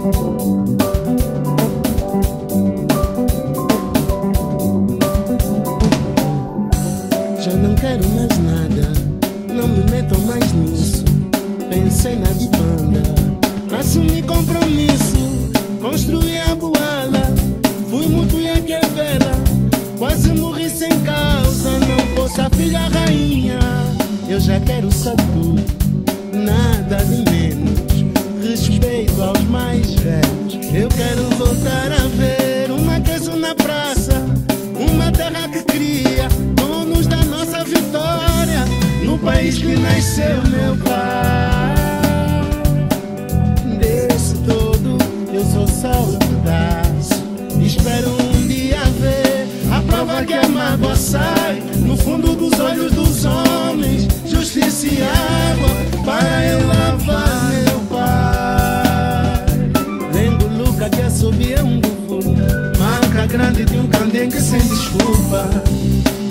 Já não quero mais nada, não me meto mais nisso. Pensei na de banda, assumi compromisso, construí a boala, fui muito e vela, quase morri sem causa. Não fosse a filha rainha, eu já quero só tudo, nada de menos. Respeito eu quero voltar a ver uma casa na praça, uma terra que cria donos da nossa vitória, no país que nasceu meu pai. Desse todo eu sou pedaço. Espero um dia ver a prova que a mágoa sai no fundo dos olhos dos homens. Justiça e água para eu lavar grande de um candengue sem desculpa.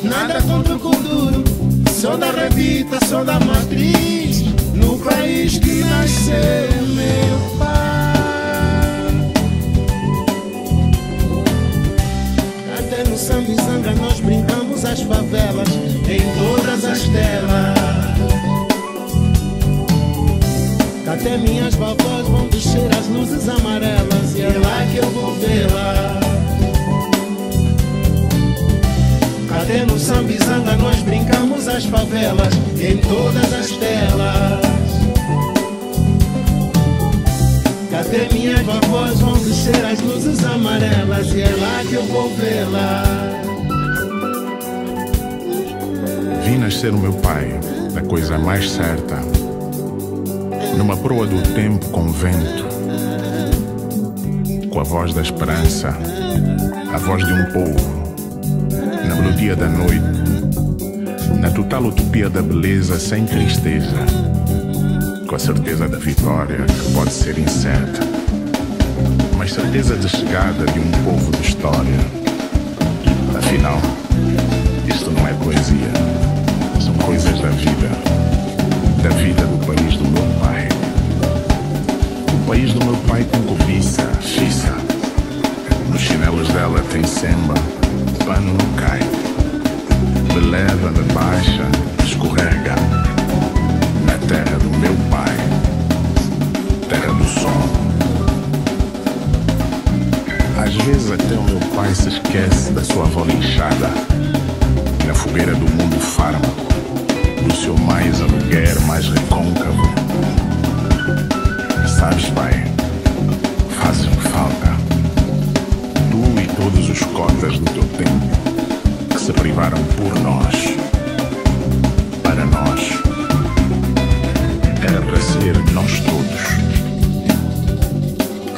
Nada contra o Kuduro, sou da revita, sou da matriz, no país que nasceu meu pai. Até no Sambizanga nós brincamos as favelas, em todas as telas. Até minhas vovós vão descer as luzes amarelas e é lá que eu vou vê-la. Nós brincamos as favelas em todas as telas. Até minhas vovós vão descer as luzes amarelas? E é lá que eu vou vê-la. Vi nascer o meu pai, da coisa mais certa, numa proa do tempo com vento, com a voz da esperança, a voz de um povo, na melodia da noite, na total utopia da beleza sem tristeza, com a certeza da vitória que pode ser incerta, mas certeza de chegada de um povo de história. Afinal, isto não é poesia, são coisas da vida, da vida do país do meu pai. O país do meu pai tem cobiça, fiça. Nos chinelos dela tem samba, pano não cai. Beleza de baixa, escorrega. Na terra do meu pai, terra do som. Às vezes até o meu pai se esquece da sua avó linchada na fogueira do mundo fármaco, do seu mais aluguer mais recôncavo. Sabes, pai, fazes-me falta. Tu e todos os cotas do teu tempo se privaram por nós, para nós. Era para ser nós todos.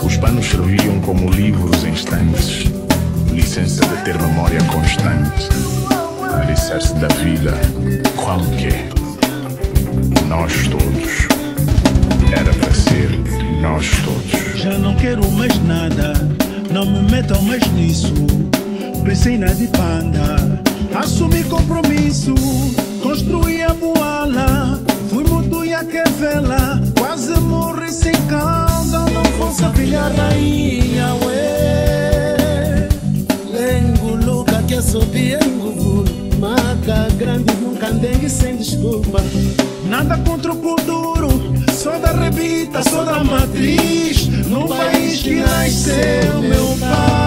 Os panos serviam como livros em estantes, licença de ter memória constante, alicerce da vida, qualquer. Nós todos. Era para ser nós todos. Já não quero mais nada, não me metam mais nisso. Pensei na de panda, assumi compromisso, construí a boala, fui muito e a que vela, quase morri sem causa, não fosse a filha rainha, ué. Lengo Luca que um bubu, marca grande de um candengue sem desculpa. Nada contra o Kuduro, sou da revita, sou da matriz, no país que nasceu meu pai.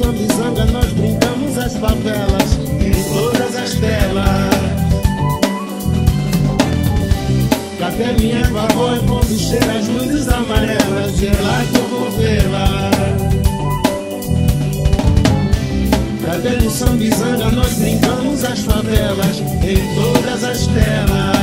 Sambizanga nós brincamos as favelas em todas as telas. Até minhas vovós vão encher as luzes amarelas e é lá que eu vou vê-la. Até no Sambizanga nós brincamos as favelas em todas as telas.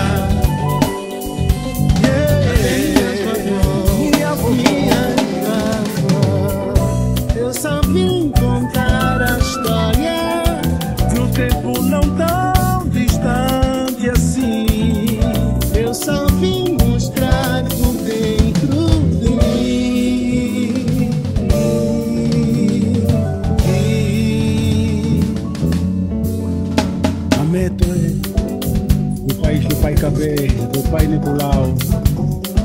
Ameto é o país do pai Cabé, do pai Nicolau.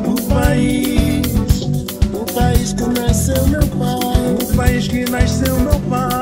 O país, o país que nasceu meu pai. país que nasceu meu pai.